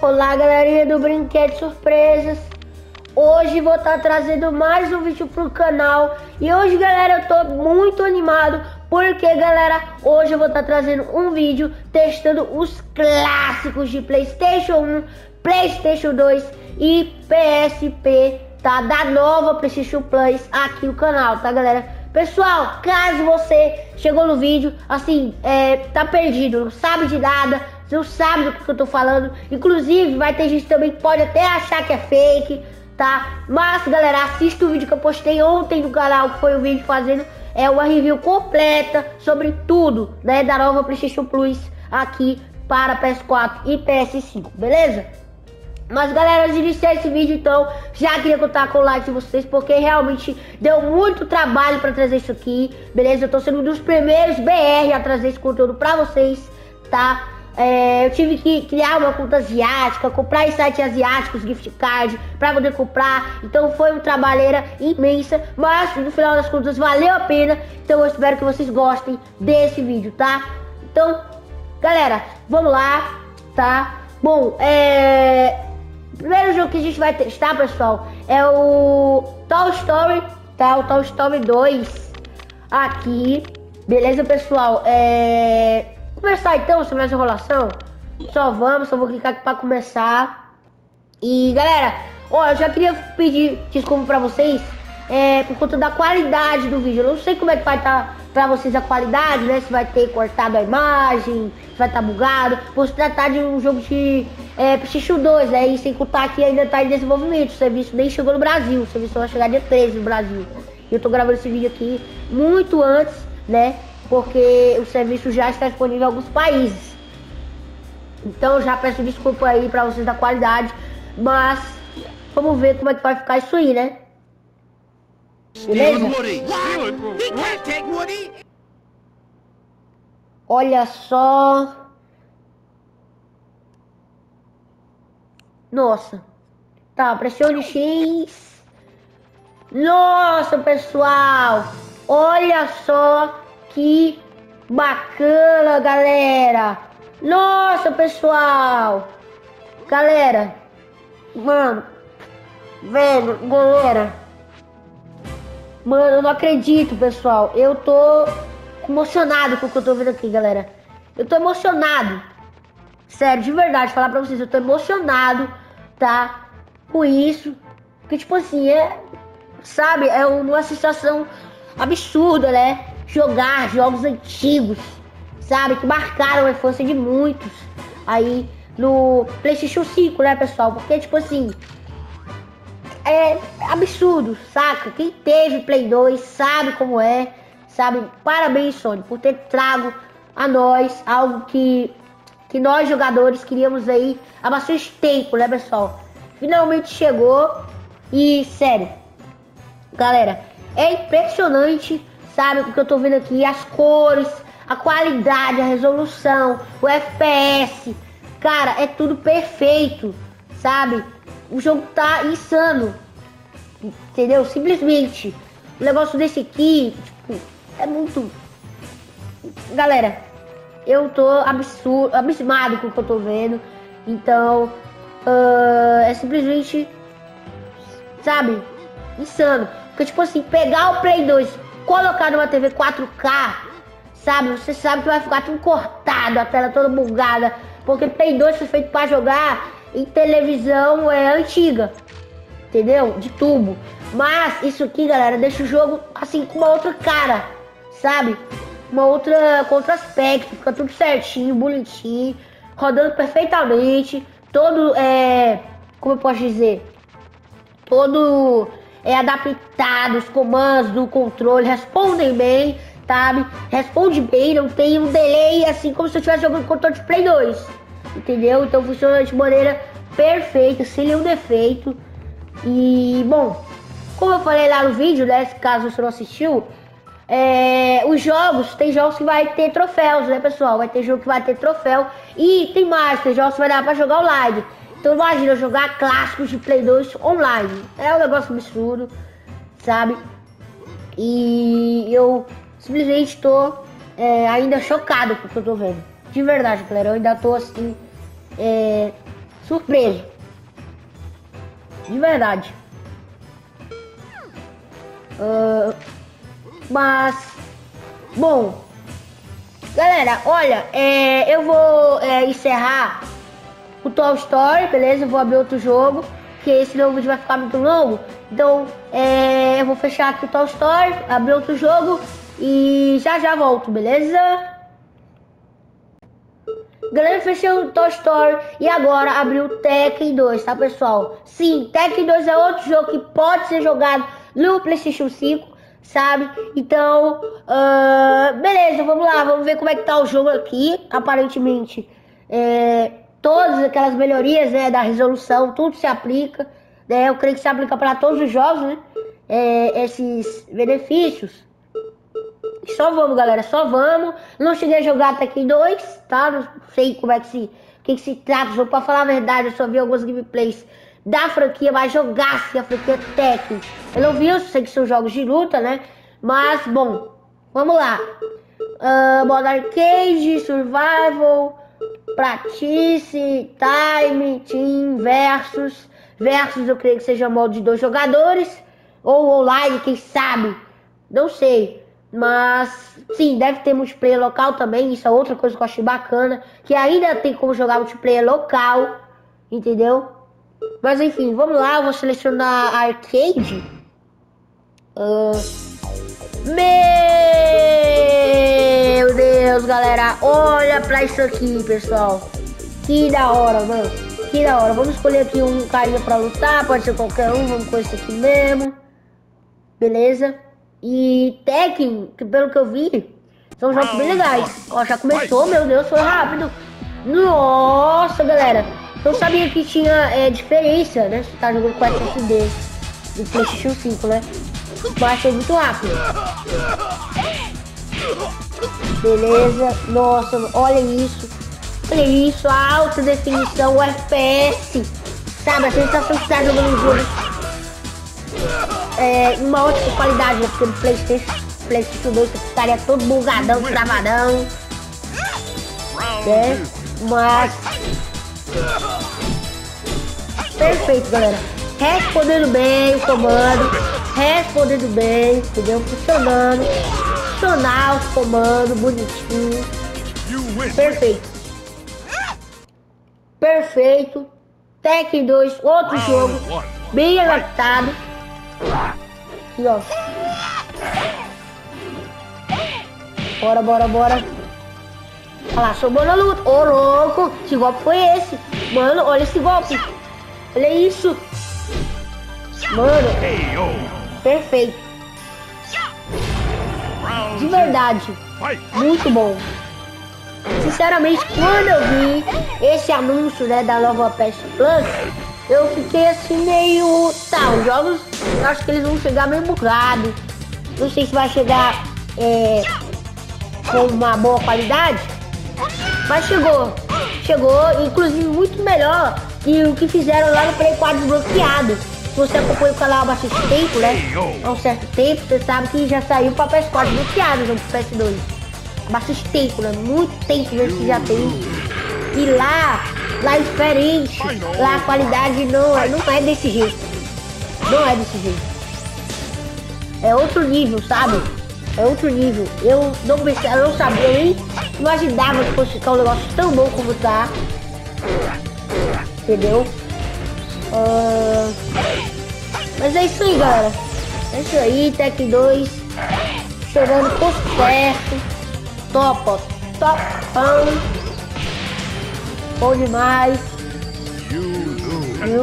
Olá galerinha do Brinquedo Surpresas Hoje vou estar tá trazendo mais um vídeo pro canal E hoje galera eu tô muito animado Porque galera, hoje eu vou estar tá trazendo um vídeo Testando os clássicos de Playstation 1 Playstation 2 e PSP Tá? Da nova Playstation Plus aqui no canal, tá galera? Pessoal, caso você chegou no vídeo, assim, é, tá perdido, não sabe de nada não sabe do que eu tô falando. Inclusive, vai ter gente também que pode até achar que é fake, tá? Mas, galera, assista o vídeo que eu postei ontem no canal, que foi o vídeo fazendo é uma review completa sobre tudo, né, da nova PlayStation Plus aqui para PS4 e PS5, beleza? Mas galera, antes de iniciar esse vídeo, então, já queria contar com o like de vocês, porque realmente deu muito trabalho para trazer isso aqui, beleza? Eu tô sendo um dos primeiros BR a trazer esse conteúdo para vocês, tá? É, eu tive que criar uma conta asiática, comprar em sites asiáticos, gift card, para poder comprar. Então foi uma trabalheira imensa, mas no final das contas valeu a pena. Então eu espero que vocês gostem desse vídeo, tá? Então, galera, vamos lá, tá? Bom, é... O primeiro jogo que a gente vai testar, pessoal, é o Toy Story, tá? O Toy Story 2 aqui. Beleza, pessoal? É... Começar então, sem mais enrolação. Só vamos, só vou clicar aqui pra começar. E galera, ó, eu já queria pedir desculpa pra vocês é, por conta da qualidade do vídeo. Eu não sei como é que vai estar tá pra vocês a qualidade, né? Se vai ter cortado a imagem, se vai estar tá bugado. Por se tratar de um jogo de é, PlayStation 2, né? E sem contar que ainda tá em desenvolvimento. O serviço nem chegou no Brasil. O serviço vai chegar dia 13 no Brasil. Eu tô gravando esse vídeo aqui muito antes, né? Porque o serviço já está disponível em alguns países. Então já peço desculpa aí para vocês da qualidade, mas vamos ver como é que vai ficar isso aí, né? Beleza? Olha só. Nossa. Tá, pressione X. Nossa, pessoal. Olha só que bacana, galera. Nossa, pessoal. Galera. Mano. Velho, galera. Mano, eu não acredito, pessoal. Eu tô emocionado com o que eu tô vendo aqui, galera. Eu tô emocionado. Sério, de verdade, falar pra vocês, eu tô emocionado, tá? Com isso. Porque, tipo assim, é. Sabe, é uma sensação absurda, né? Jogar jogos antigos, sabe? Que marcaram a infância de muitos aí no PlayStation 5, né, pessoal? Porque, tipo assim, é absurdo, saca? Quem teve Play 2 sabe como é, sabe? Parabéns, Sony, por ter trago a nós algo que, que nós jogadores queríamos aí há bastante tempo, né, pessoal? Finalmente chegou e, sério, galera, é impressionante sabe? O que eu tô vendo aqui, as cores, a qualidade, a resolução, o FPS. Cara, é tudo perfeito, sabe? O jogo tá insano. Entendeu? Simplesmente. O negócio desse aqui, tipo, é muito. Galera, eu tô absurdo, abismado com o que eu tô vendo. Então, uh, é simplesmente, sabe, insano. Porque, tipo assim, pegar o Play 2 colocar numa TV 4K, sabe? Você sabe que vai ficar tudo cortado, a tela toda bugada. Porque Play 2 foi feito para jogar em televisão é antiga, entendeu? De tubo. Mas isso aqui, galera, deixa o jogo assim com uma outra cara, sabe? Uma outra com outro aspecto, fica tudo certinho, bonitinho, rodando perfeitamente, todo é, como eu posso dizer, todo é adaptado, os comandos do controle respondem bem, sabe? Responde bem, não tem um delay assim como se eu estivesse jogando controle de Play 2. Entendeu? Então funciona de maneira perfeita, sem nenhum defeito. E bom, como eu falei lá no vídeo, né? Caso você não assistiu, é, os jogos, tem jogos que vai ter troféus, né, pessoal? Vai ter jogo que vai ter troféu. E tem mais, tem jogos que vai dar pra jogar online. Então imagina jogar clássicos de Play 2 online. É um negócio absurdo, sabe? E eu simplesmente tô é, ainda chocado com o que eu tô vendo. De verdade, galera. Eu ainda tô assim. É, surpreso. De verdade. Uh, mas, bom, galera, olha, é, eu vou é, encerrar o Toy Story, beleza? Eu vou abrir outro jogo, que esse novo vídeo vai ficar muito longo. Então, é, eu vou fechar aqui o Toy Story, abrir outro jogo e já já volto, beleza? Galera, fechei o Toy Story e agora abriu o Tekken 2, tá pessoal? Sim, Tekken 2 é outro jogo que pode ser jogado no Playstation 5, sabe? Então, uh, beleza, vamos lá, vamos ver como é que tá o jogo aqui. Aparentemente, é, todas aquelas melhorias né, da resolução, tudo se aplica. Né? Eu creio que se aplica para todos os jogos, né? É, esses benefícios. Só vamos, galera, só vamos. Não cheguei a jogar Tekken 2, tá? Não sei como é que se, que, que se trata. Jogo, pra falar a verdade, eu só vi alguns gameplays da franquia, mas jogasse a franquia Tekken. Eu não vi, eu sei que são jogos de luta, né? Mas, bom, vamos lá. Uh, modo arcade, survival, pratice, time, team, versus. Versus eu creio que seja modo de dois jogadores. Ou online, quem sabe. Não sei. Mas sim, deve ter multiplayer local também. Isso é outra coisa que eu achei bacana. Que ainda tem como jogar multiplayer local. Entendeu? Mas enfim, vamos lá. Eu vou selecionar arcade. Uh, meu Deus, galera. Olha pra isso aqui, pessoal. Que da hora, mano. Que da hora. Vamos escolher aqui um carinha pra lutar. Pode ser qualquer um. Vamos com esse aqui mesmo. Beleza? E Tekken, que pelo que eu vi, são jogos bem legais. Ó, já começou, meu Deus, foi rápido. Nossa, galera. Eu sabia que tinha é, diferença, né? Você tá jogando com SSD do Playstation 5, né? Foi muito rápido. Beleza. Nossa, olha isso. Olha isso, alta definição, o FPS. Sabe, a sensação que tá jogando um jogo é, uma ótima qualidade, né? Porque no Playstation, Playstation 2 você ficaria todo bugadão, travadão. Né? Mas... Perfeito, galera. Respondendo bem o comando. Respondendo bem, entendeu? Funcionando. Funcional o comando, bonitinho. Perfeito. Perfeito. Tekken 2, outro jogo. Bem adaptado. Aqui, ó. Bora, bora, bora. Olha lá, sou bom na luta. Ô, louco. Que golpe foi esse? Mano, olha esse golpe. Olha isso. Mano. Perfeito. De verdade. Muito bom. Sinceramente, quando eu vi esse anúncio, né, da nova PS Plus, eu fiquei assim meio. Tá, os jogos eu acho que eles vão chegar meio bugados. Não sei se vai chegar é, com uma boa qualidade. Mas chegou. Chegou, inclusive muito melhor que o que fizeram lá no Play 4 desbloqueado. Você acompanha o canal há bastante tempo, né? Há um certo tempo, você sabe que já saiu para PS4 desbloqueado no PS2. Há bastante tempo, né? Muito tempo que já tem. E lá Lá é diferente. Lá a qualidade não, é, não é desse jeito. Não é desse jeito. É outro nível, sabe? É outro nível. Eu não pensei, eu não sabia, nem imaginava que fosse ficar um negócio tão bom como tá. Entendeu? Uh... Mas é isso aí, galera. É isso aí, Tech 2. Chegando por perto. Top. Topão. Bom demais. Viu?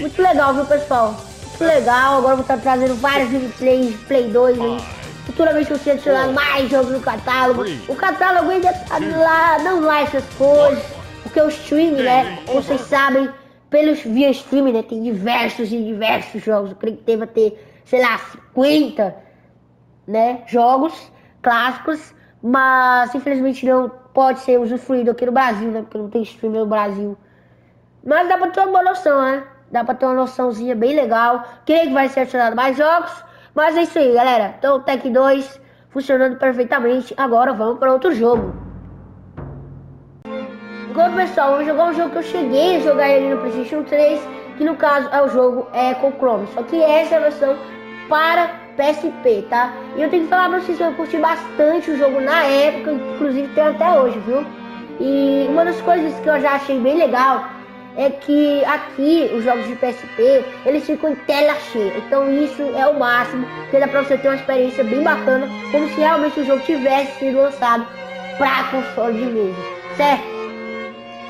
Muito legal, viu, pessoal? Muito legal. Agora vou estar trazendo vários gameplays de Play 2 aí. Futuramente eu vou adicionar mais jogos no catálogo. O catálogo ainda tá lá, não lá essas coisas. Porque o stream, né? Vocês sabem, pelos via stream, né? Tem diversos e diversos jogos. Eu creio que deva ter, sei lá, 50 né, jogos clássicos. Mas infelizmente não pode ser usufruído aqui no Brasil, né? Porque não tem streamer no Brasil. Mas dá pra ter uma boa noção, né? Dá pra ter uma noçãozinha bem legal. Creio que vai ser adicionado mais jogos. Mas é isso aí, galera. Então, Tech 2 funcionando perfeitamente. Agora vamos para outro jogo. Agora, pessoal, vamos jogar um jogo que eu cheguei a jogar ele no PlayStation 3, que no caso é o jogo Echo Chrome. Só que essa é a versão para PSP, tá? E eu tenho que falar pra vocês que eu curti bastante o jogo na época, inclusive tem até hoje, viu? E uma das coisas que eu já achei bem legal é que aqui os jogos de PSP eles ficam em tela cheia. Então isso é o máximo, que dá pra você ter uma experiência bem bacana, como se realmente o jogo tivesse sido lançado para console de mesa, certo?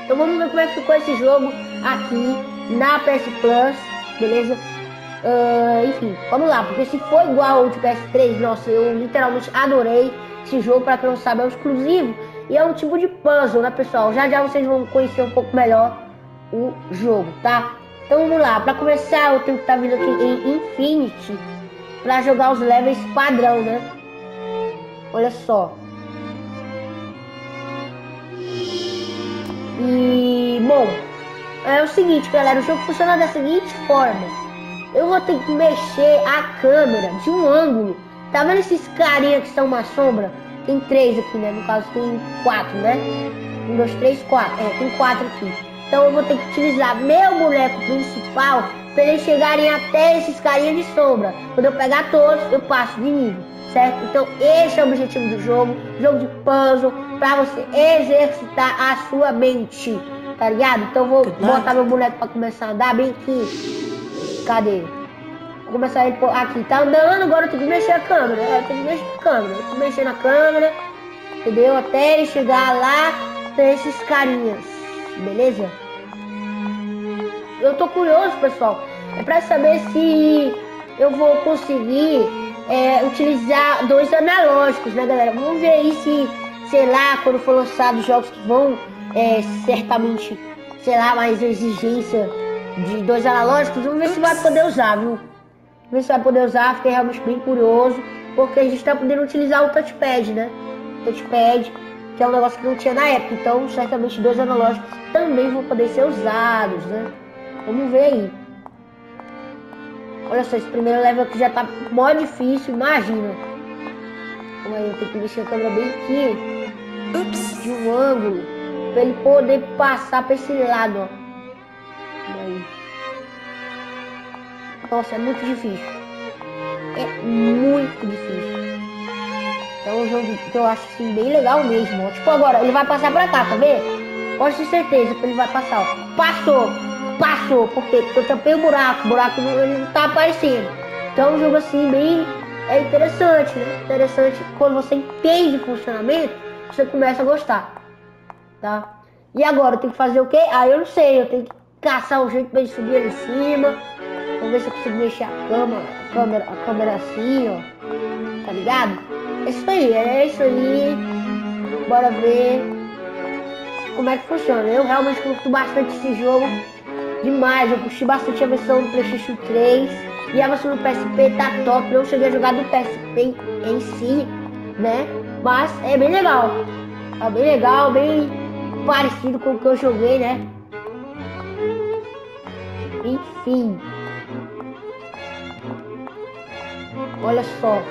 Então vamos ver como é que ficou esse jogo aqui na PS Plus, beleza? Uh, enfim, vamos lá, porque se for igual ao de PS3, nossa, eu literalmente adorei esse jogo, para quem não sabe, é um exclusivo e é um tipo de puzzle, né, pessoal? Já já vocês vão conhecer um pouco melhor o jogo, tá? Então vamos lá, para começar eu tenho que estar tá vindo aqui em Infinity para jogar os levels padrão, né? Olha só. E, bom, é o seguinte, galera, o jogo funciona da seguinte forma eu vou ter que mexer a câmera de um ângulo. Tá vendo esses carinha que são uma sombra? Tem três aqui, né? No caso tem quatro, né? Um, dois, três, quatro. É, tem quatro aqui. Então eu vou ter que utilizar meu boneco principal para eles chegarem até esses carinhas de sombra. Quando eu pegar todos, eu passo de nível, certo? Então esse é o objetivo do jogo, jogo de puzzle, para você exercitar a sua mente, tá ligado? Então eu vou botar meu boneco para começar a andar bem aqui. Cadê? Vou começar ele por aqui. Tá andando, agora eu tenho que mexer a câmera. É, eu tenho que mexer a câmera. Eu tenho que mexer na câmera. Entendeu? Até ele chegar lá tem esses carinhas. Beleza? Eu tô curioso, pessoal. É pra saber se eu vou conseguir é, utilizar dois analógicos, né, galera? Vamos ver aí se, sei lá, quando for lançado jogos que vão é, certamente, sei lá, mais exigência de dois analógicos, vamos ver se vai poder usar, viu? Vamos ver se vai poder usar, fiquei realmente bem curioso, porque a gente está podendo utilizar o touchpad, né? touchpad, que é um negócio que não tinha na época, então certamente dois analógicos também vão poder ser usados, né? Vamos ver aí. Olha só, esse primeiro level aqui já tá mó difícil, imagina. Calma aí, eu tenho que mexer a câmera bem aqui. Ups. De um ângulo. Pra ele poder passar pra esse lado, ó. Nossa, é muito difícil. É muito difícil. É um jogo que eu acho assim, bem legal mesmo. Tipo, agora, ele vai passar pra cá, tá vendo? Pode ter certeza que ele vai passar, ó. Passou! Passou! Porque eu tampei o buraco. O buraco não tá aparecendo. Então é um jogo assim, bem... É interessante, né? Interessante. Quando você entende o funcionamento, você começa a gostar. Tá? E agora, eu tenho que fazer o quê? Ah, eu não sei. Eu tenho que caçar um jeito pra ele subir ali em cima. Vamos ver se eu consigo mexer a câmera, a câmera, a câmera assim, ó. Tá ligado? É isso aí, é isso aí. Bora ver como é que funciona. Eu realmente curto bastante esse jogo. Demais, eu curti bastante a versão do Playstation 3. E a versão do PSP tá top. Não cheguei a jogar do PSP em si, né? Mas é bem legal. É bem legal, bem parecido com o que eu joguei, né? Enfim. Olha só.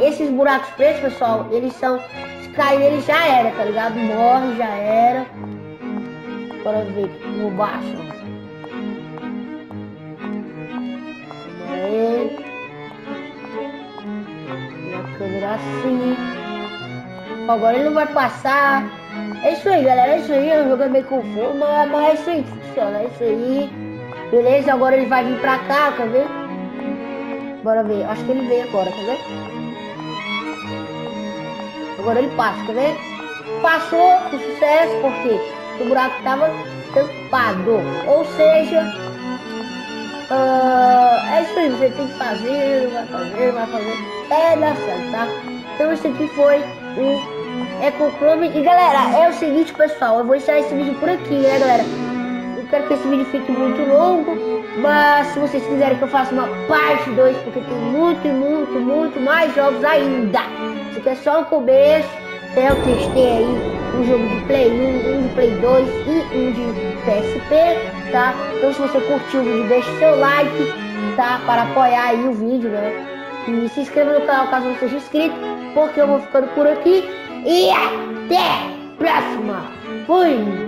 Esses buracos pretos, pessoal, eles são. Se cair, ele já era, tá ligado? Morre, já era. Bora ver por baixo. Aí. E a câmera assim. Agora ele não vai passar. É isso aí, galera. É isso aí. O jogo é meio confuso, mas, mas é isso aí funciona. É isso aí. Beleza? Agora ele vai vir pra cá, quer ver? Bora ver. Acho que ele veio agora, quer ver? Agora ele passa, quer ver? Passou com sucesso, porque o buraco estava tampado. Ou seja, uh, é isso aí, você tem que fazer, vai fazer, vai fazer, é dar certo, tá? Então esse aqui foi o Ecoclube. E galera, é o seguinte pessoal, eu vou encerrar esse vídeo por aqui, né galera? Eu quero que esse vídeo fique muito longo. Mas se vocês quiserem que eu faça uma parte 2, porque tem muito, muito, muito mais jogos ainda. Isso aqui é só o começo. Eu testei aí um jogo de Play 1, um de Play 2 e um de PSP, tá? Então se você curtiu o vídeo, deixe seu like, tá? Para apoiar aí o vídeo, né? E se inscreva no canal caso não seja inscrito, porque eu vou ficando por aqui. E até a próxima! Fui!